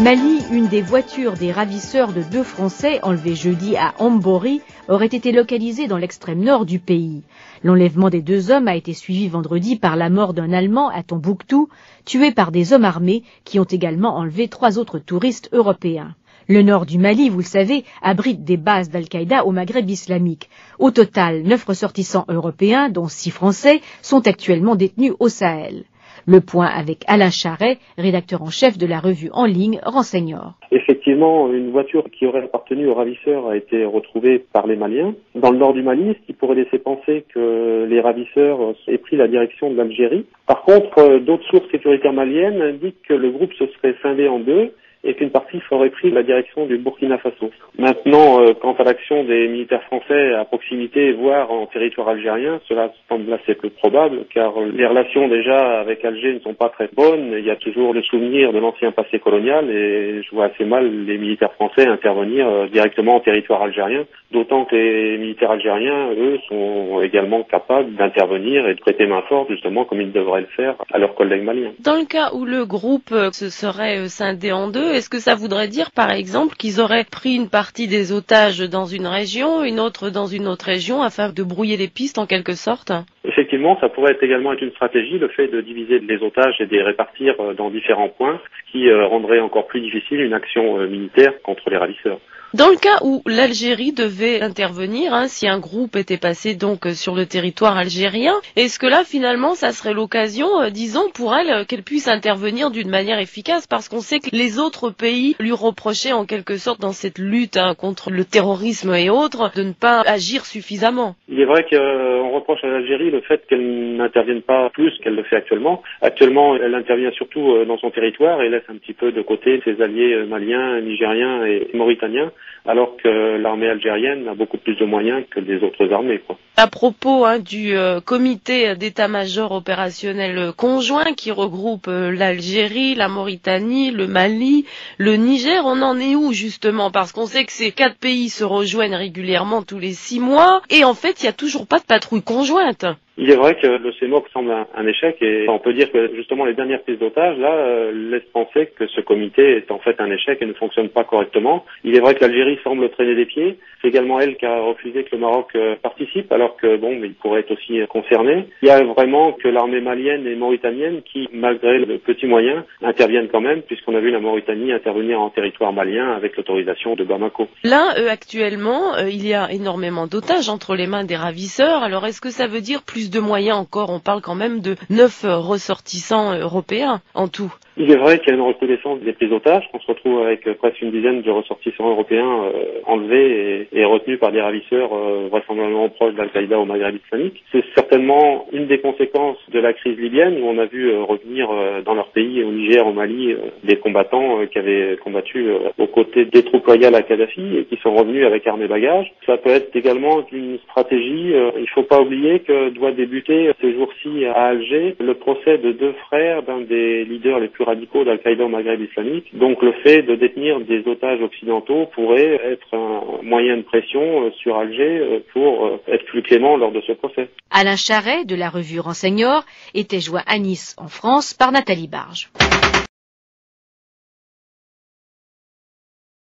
Mali, une des voitures des ravisseurs de deux Français enlevés jeudi à Ambori aurait été localisée dans l'extrême nord du pays. L'enlèvement des deux hommes a été suivi vendredi par la mort d'un Allemand à Tombouctou, tué par des hommes armés qui ont également enlevé trois autres touristes européens. Le nord du Mali, vous le savez, abrite des bases d'Al-Qaïda au Maghreb islamique. Au total, neuf ressortissants européens, dont six Français, sont actuellement détenus au Sahel. Le point avec Alain Charret, rédacteur en chef de la revue en ligne Renseignor. Effectivement, une voiture qui aurait appartenu aux ravisseurs a été retrouvée par les Maliens dans le nord du Mali, ce qui pourrait laisser penser que les ravisseurs aient pris la direction de l'Algérie. Par contre, d'autres sources sécuritaires maliennes indiquent que le groupe se serait scindé en deux et qu'une partie aurait pris la direction du Burkina Faso. Maintenant, euh, quant à l'action des militaires français à proximité, voire en territoire algérien, cela semble assez peu probable, car les relations déjà avec Alger ne sont pas très bonnes. Il y a toujours le souvenir de l'ancien passé colonial, et je vois assez mal les militaires français intervenir euh, directement en territoire algérien, d'autant que les militaires algériens, eux, sont également capables d'intervenir et de prêter main forte, justement, comme ils devraient le faire à leurs collègues maliens. Dans le cas où le groupe euh, se serait scindé en deux, est-ce que ça voudrait dire, par exemple, qu'ils auraient pris une partie des otages dans une région, une autre dans une autre région, afin de brouiller les pistes en quelque sorte? Effectivement, ça pourrait également être une stratégie, le fait de diviser les otages et de les répartir euh, dans différents points, ce qui euh, rendrait encore plus difficile une action euh, militaire contre les ravisseurs. Dans le cas où l'Algérie devait intervenir, hein, si un groupe était passé donc sur le territoire algérien, est-ce que là finalement ça serait l'occasion, disons, pour elle qu'elle puisse intervenir d'une manière efficace? Parce qu'on sait que les autres pays lui reprochaient en quelque sorte dans cette lutte hein, contre le terrorisme et autres de ne pas agir suffisamment. Il est vrai qu'on reproche à l'Algérie le fait qu'elle n'intervienne pas plus qu'elle le fait actuellement. Actuellement, elle intervient surtout dans son territoire et laisse un petit peu de côté ses alliés maliens, nigériens et mauritaniens alors que l'armée algérienne a beaucoup plus de moyens que les autres armées. À propos hein, du euh, comité d'état-major opérationnel conjoint qui regroupe euh, l'Algérie, la Mauritanie, le Mali, le Niger, on en est où justement? Parce qu'on sait que ces quatre pays se rejoignent régulièrement tous les six mois et en fait il n'y a toujours pas de patrouille conjointe. Il est vrai que le CEMOC semble un, échec et on peut dire que justement les dernières prises d'otages là euh, laissent penser que ce comité est en fait un échec et ne fonctionne pas correctement. Il est vrai que l'Algérie semble traîner des pieds. C'est également elle qui a refusé que le Maroc euh, participe alors que bon, il pourrait être aussi concerné. Il y a vraiment que l'armée malienne et mauritanienne qui, malgré le petit moyen, interviennent quand même puisqu'on a vu la Mauritanie intervenir en territoire malien avec l'autorisation de Bamako. Là, euh, actuellement, il y a énormément d'otages entre les mains des ravisseurs. Alors est-ce que ça veut dire plus de moyens encore. On parle quand même de neuf ressortissants européens en tout. Il est vrai qu'il y a une reconnaissance des prises d'otages, qu'on se retrouve avec euh, presque une dizaine de ressortissants européens euh, enlevés et, retenus par des ravisseurs euh, vraisemblablement proches d'Al-Qaïda au Maghreb islamique. C'est certainement une des conséquences de la crise libyenne où on a vu revenir dans leur pays, au Niger, au Mali, des combattants qui avaient combattu aux côtés des troupes loyales à Kadhafi et qui sont revenus avec armes et bagages. Ça peut être également une stratégie. il ne faut pas oublier que doit débuter ces jours-ci à Alger le procès de deux frères d'un des leaders les plus radicaux d'Al-Qaïda au Maghreb islamique. Donc le fait de détenir des otages occidentaux pourrait être un moyen de pression euh, sur Alger euh, pour euh, être plus clément lors de ce procès. Alain Charret de la revue Renseignor était joint à Nice en France par Nathalie Barge.